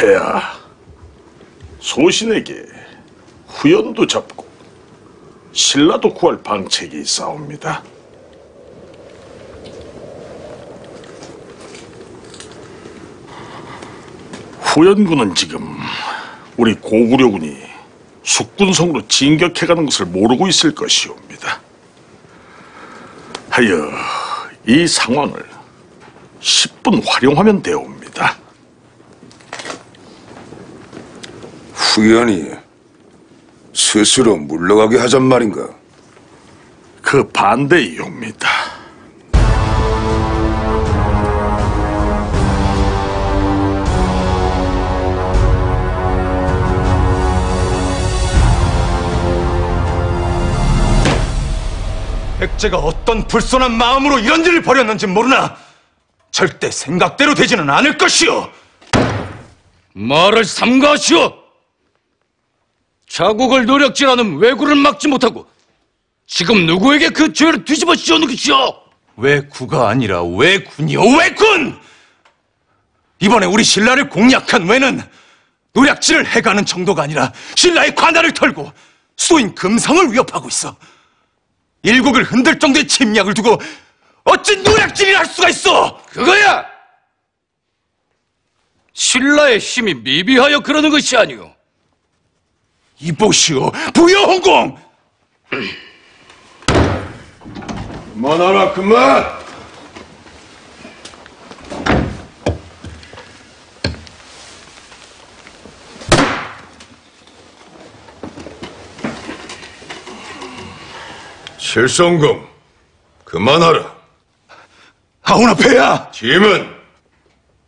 폐하, 소신에게 후연도 잡고 신라도 구할 방책이 있사옵니다. 후연군은 지금 우리 고구려군이 숙군성으로 진격해가는 것을 모르고 있을 것이옵니다. 하여 이 상황을 10분 활용하면 되옵니다. 후연이 스스로 물러가게 하잔 말인가? 그 반대이옵니다. 백제가 어떤 불손한 마음으로 이런 일을 벌였는지 모르나 절대 생각대로 되지는 않을 것이오. 말을 삼가하시오! 자국을 노력질하는 왜구를 막지 못하고 지금 누구에게 그 죄를 뒤집어 씌우는 것이오! 왜구가 아니라 왜군이오 왜군! 이번에 우리 신라를 공략한 왜는 노략질을 해가는 정도가 아니라 신라의 관할을 털고 수도인 금성을 위협하고 있어. 일국을 흔들 정도의 침략을 두고 어찌 노략질을 할 수가 있어! 그거야! 신라의 힘이 미비하여 그러는 것이 아니오. 이보시오, 부여 홍공! 그만하라 그만! 실성금 그만하라. 하오나 폐야! 짐은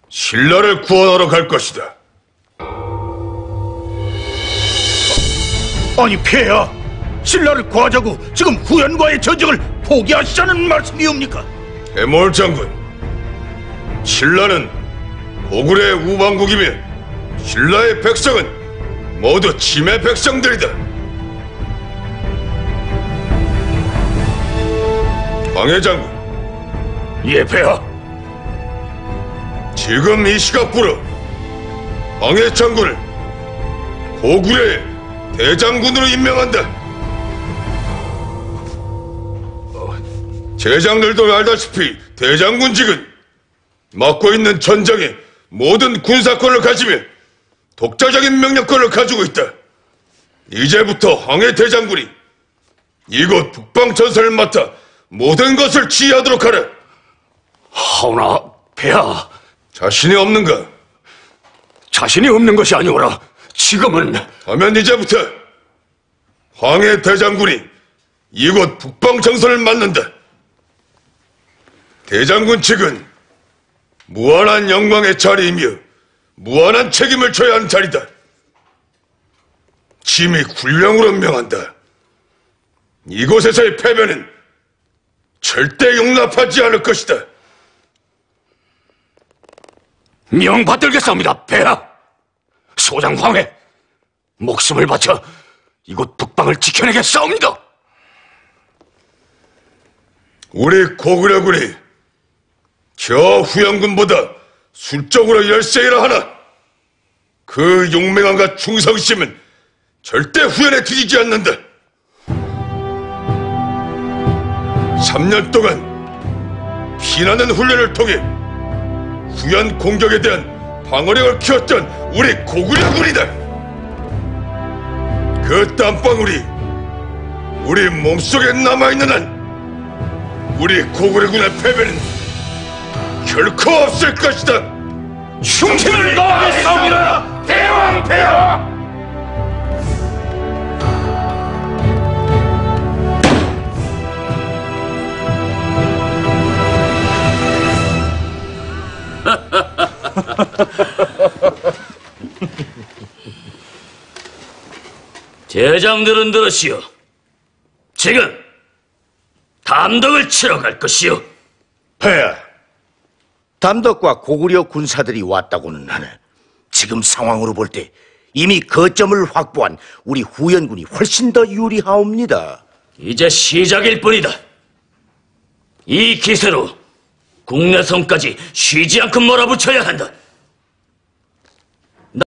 신라를 구원하러 갈 것이다. 아니 폐하, 신라를 구하자고 지금 후연과의 전쟁을 포기하시자는 말씀이옵니까? 해몰 장군, 신라는 고구려의 우방국이며 신라의 백성은 모두 짐의 백성들이다. 황해 장군, 예 폐하. 지금 이 시각부로 황해 장군을 고구려의 대장군으로 임명한다. 어, 제장들도 알다시피 대장군직은 맡고 있는 전장의 모든 군사권을 가지며 독자적인 명령권을 가지고 있다. 이제부터 황해 대장군이 이곳 북방 전선을 맡아 모든 것을 지휘하도록 하라. 하오나 폐하, 자신이 없는가? 자신이 없는 것이 아니오라. 지금은 하면 이제부터 황해 대장군이 이곳 북방 정선을 맡는다. 대장군 측은 무한한 영광의 자리이며 무한한 책임을 져야 하는 자리다. 짐이 군령으로 명한다. 이곳에서의 패배는 절대 용납하지 않을 것이다. 명 받들겠사옵니다, 폐하. 소장 황해, 목숨을 바쳐 이곳 북방을 지켜내겠사옵니다. 우리 고구려군이 저 후양군보다 술적으로 열세이라 하나 그 용맹함과 충성심은 절대 후연에 뒤지지 않는다. 3년 동안 피나는 훈련을 통해 후연 공격에 대한 방어력을 키웠던 우리 고구려 군이다. 그 땀방울이 우리 몸속에 남아있는 한 우리 고구려 군의 패배는 결코 없을 것이다. 충신을 다하겠사옵니다, 대왕 폐하. 대장들은 들으시오. 지금 담덕을 치러 갈 것이오. 폐하, 담덕과 고구려 군사들이 왔다고는 하네. 지금 상황으로 볼 때 이미 거점을 확보한 우리 후연군이 훨씬 더 유리하옵니다. 이제 시작일 뿐이다. 이 기세로 국내성까지 쉬지 않고 몰아붙여야 한다.